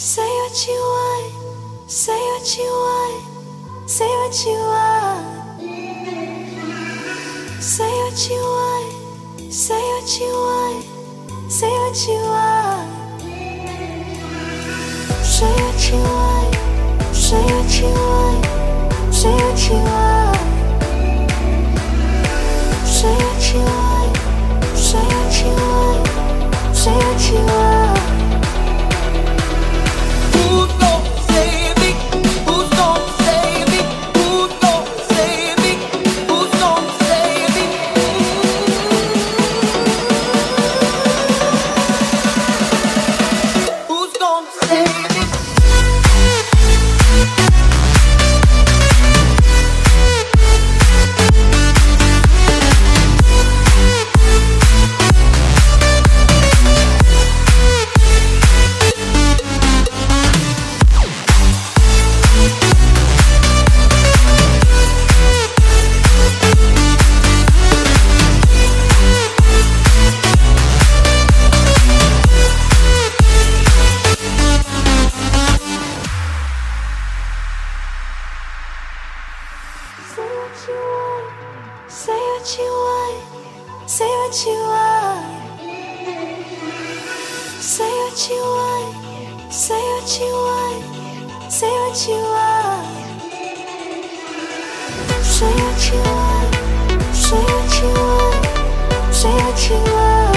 Say what you want, say what you want, say what you want. Say what you want, say what you want, say what you want. Say what you want, say what you want, you want, say what you want, say what you want. Say what you want, say what you want, say what you want. Say what you want, say what you want, say what you want.